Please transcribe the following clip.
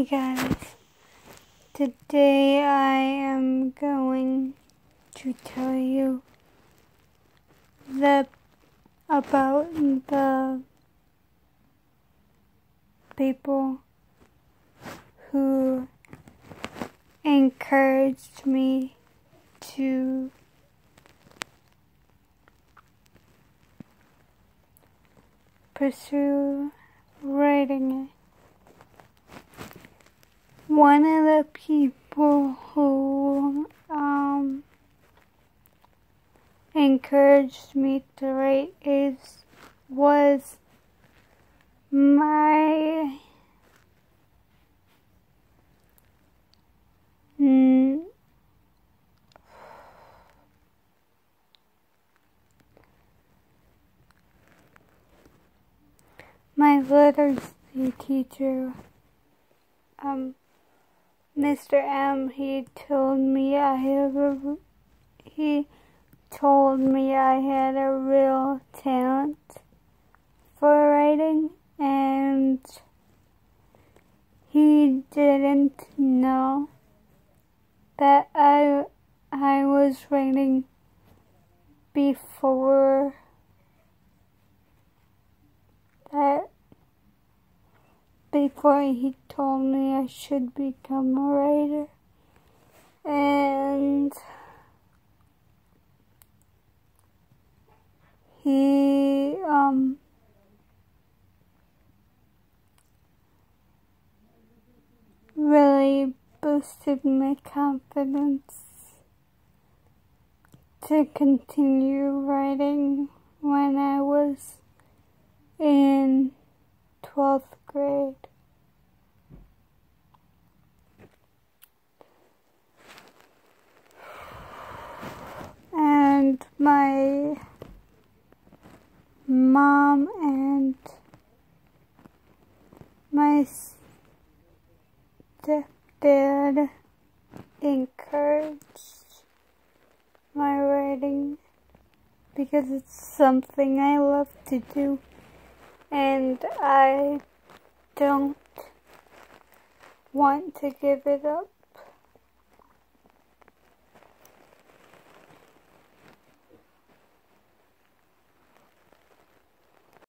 Hey guys, today I am going to tell you the about the people who encouraged me to pursue writing it one of the people who um, encouraged me to write is was my my literacy teacher Mr. M, he told me I have a, he told me I had a real talent for writing and he didn't know that I I was writing before that before he told me I should become a writer. And he um really boosted my confidence to continue writing when I was in 12th grade. And my mom and my stepdad encouraged my writing because it's something I love to do and I don't want to give it up.